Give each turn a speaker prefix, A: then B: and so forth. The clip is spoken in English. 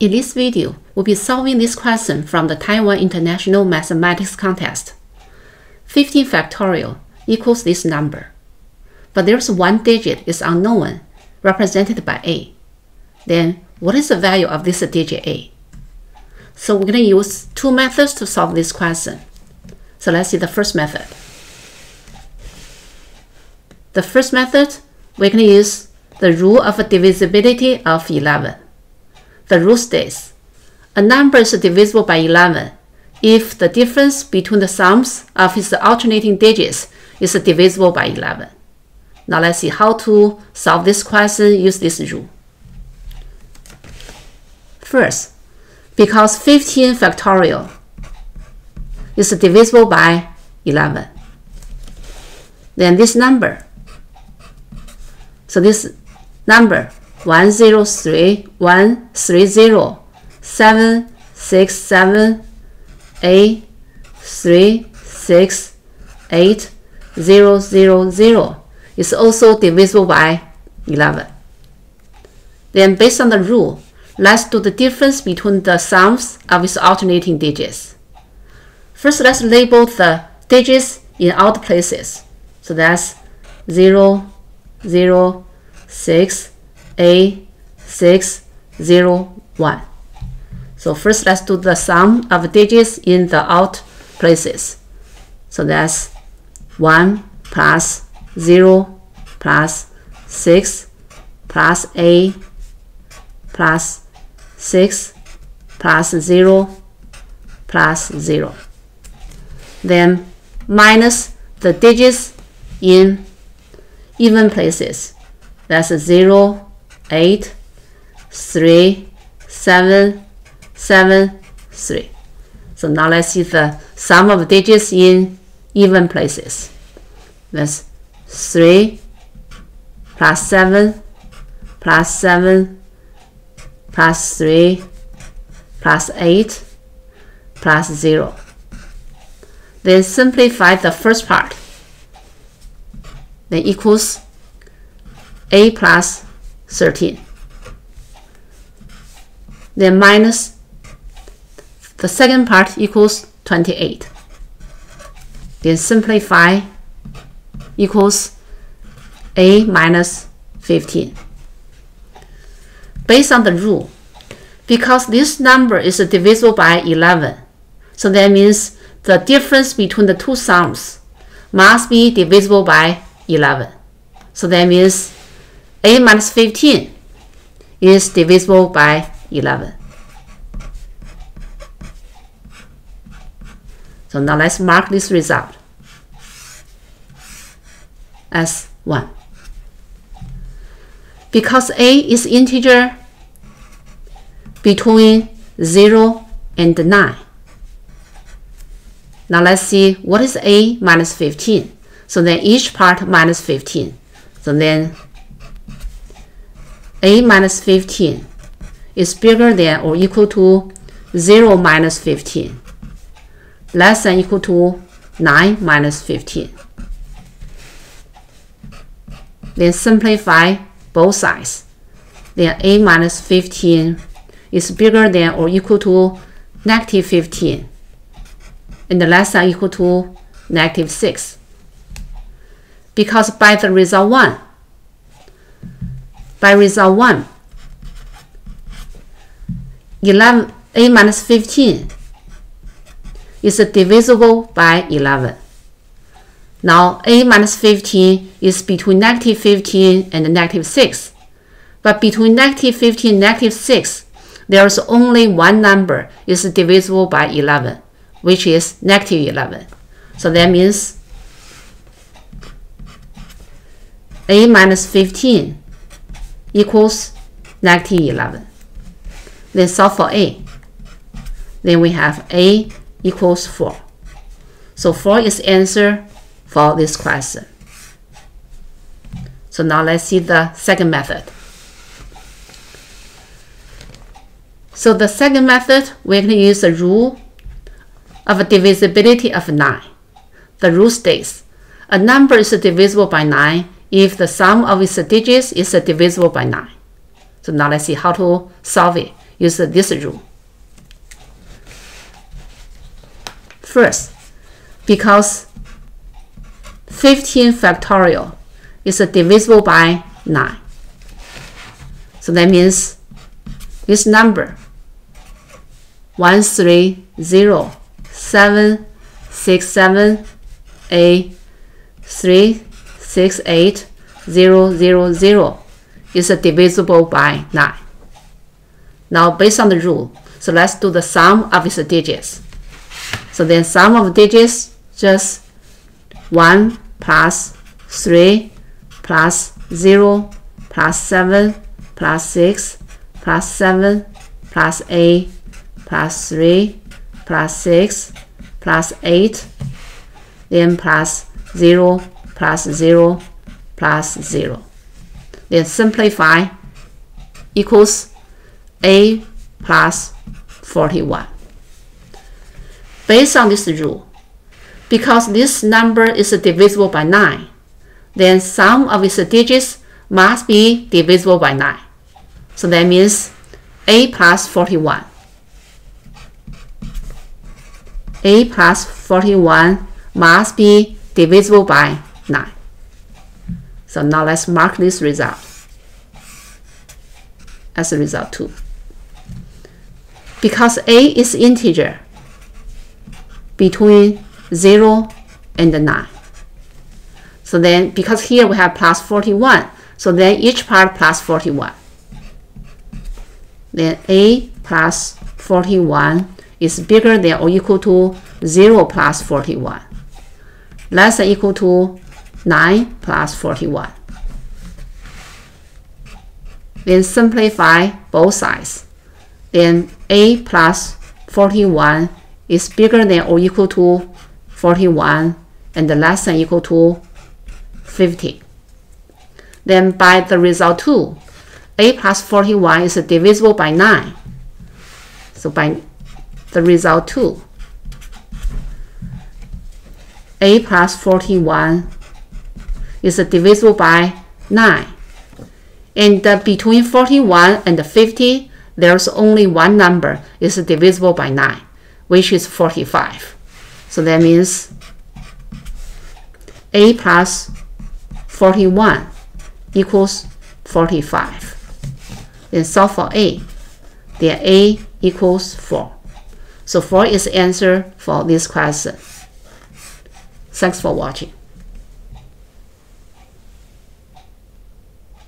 A: In this video, we'll be solving this question from the Taiwan International Mathematics Contest. 15 factorial equals this number, but there's one digit is unknown, represented by a. Then, what is the value of this digit a? So we're going to use two methods to solve this question. So let's see the first method. The first method, we're going to use the rule of divisibility of 11. The rule states, a number is divisible by 11 if the difference between the sums of its alternating digits is divisible by 11. Now let's see how to solve this question use this rule. First, because 15 factorial is divisible by 11, then this number, so this number one zero three one three zero seven six seven eight three six eight zero zero zero is also divisible by 11. Then based on the rule, let's do the difference between the sums of its alternating digits. First, let's label the digits in odd places. So that's 0, 0, 6, a six zero one. So first let's do the sum of digits in the odd places. So that's 1 plus 0 plus 6 plus a plus 6 plus 0 plus 0. Then minus the digits in even places. That's 0, eight, three, seven, seven, three. So now let's see the uh, sum of digits in even places. That's three plus seven plus seven plus three plus eight plus zero. Then simplify the first part. Then equals a plus 13. Then minus the second part equals 28. Then simplify equals a minus 15. Based on the rule, because this number is divisible by 11, so that means the difference between the two sums must be divisible by 11. So that means a minus 15 is divisible by 11. So now let's mark this result as 1. Because a is integer between 0 and 9. Now let's see what is a minus 15. So then each part minus 15. So then a minus 15 is bigger than or equal to 0 minus 15, less than equal to 9 minus 15. Then simplify both sides. Then a minus 15 is bigger than or equal to negative 15 and less than equal to negative 6. Because by the result 1, by result 1. 11, a minus 15 is divisible by 11. Now a minus 15 is between negative 15 and negative 6. But between negative 15 and negative 6, there is only one number is divisible by 11, which is negative 11. So that means a minus 15 equals negative 11. Then solve for a. Then we have a equals 4. So 4 is answer for this question. So now let's see the second method. So the second method, we're going to use the rule of divisibility of 9. The rule states, a number is divisible by 9 if the sum of its digits is divisible by 9. So now let's see how to solve it use this rule. First, because 15 factorial is divisible by 9. So that means this number 130 three six eight zero zero zero is divisible by 9. Now based on the rule, so let's do the sum of its digits. So then sum of digits just 1 plus 3 plus 0 plus 7 plus 6 plus 7 plus 8 plus 3 plus 6 plus 8 then plus 0 plus 0 plus 0. Then simplify equals a plus 41. Based on this rule, because this number is divisible by 9, then sum of its digits must be divisible by 9. So that means a plus 41. a plus 41 must be divisible by 9. So now let's mark this result as a result 2. Because a is integer between 0 and 9. So then, because here we have plus 41, so then each part plus 41. Then a plus 41 is bigger than or equal to 0 plus 41 less than equal to 9 plus 41. Then simplify both sides. Then a plus 41 is bigger than or equal to 41 and less than equal to 50. Then by the result 2, a plus 41 is divisible by 9. So by the result 2, a plus 41 is divisible by 9. And between 41 and 50, there's only one number is divisible by 9, which is 45. So that means a plus 41 equals 45. Then solve for a. Then a equals 4. So 4 is the answer for this question. Thanks for watching.